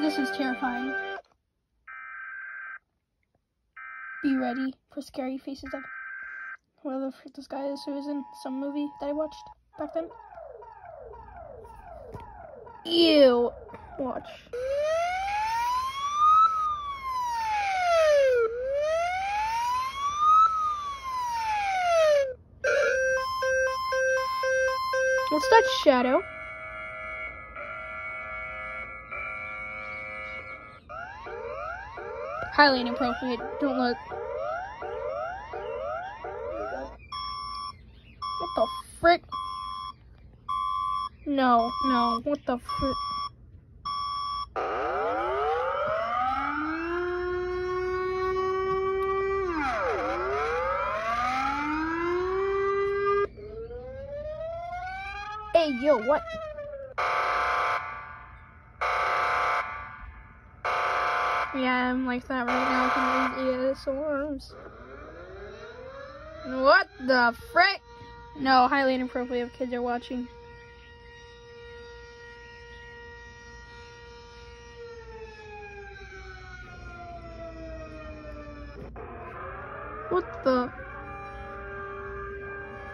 This is terrifying. Be ready for scary faces of whoever this guy is who was in some movie that I watched back then. Ew. Watch. What's that shadow? Highly inappropriate. Don't look. What the frick? No, no. What the frick? Hey, yo, what? Yeah, I'm like that right now from these ASMRs. What the frick? No, highly inappropriate if kids are watching. What the?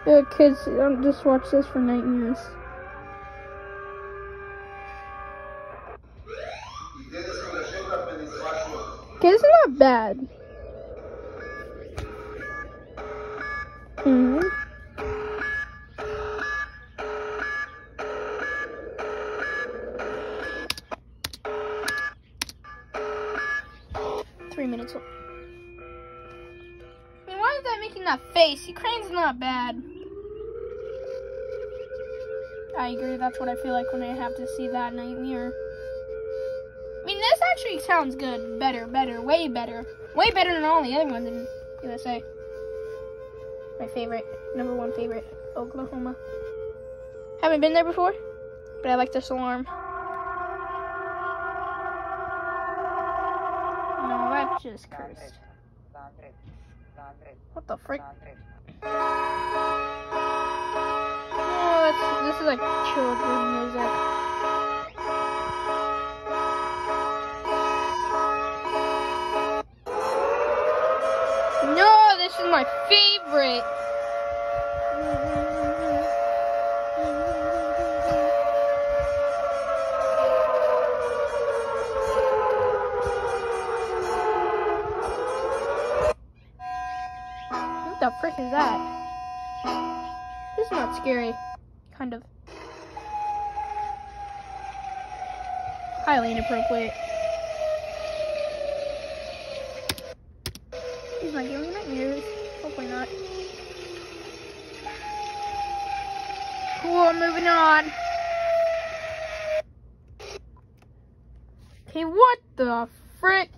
Yeah, kids, um, just watch this for nightmares. Okay, this is not bad. hmm Three minutes. I mean, why is that making that face? Ukraine's not bad. I agree. That's what I feel like when I have to see that nightmare. Actually sounds good. Better, better, way better. Way better than all the other ones in USA. My favorite, number one favorite, Oklahoma. Haven't been there before, but I like this alarm. No, that just cursed. What the frick? Oh, this is like children music. This is my favorite. What the frick is that? This is not scary. Kind of. Highly inappropriate. Not giving me nightmares. Hopefully not. Cool, moving on. Okay, what the frick?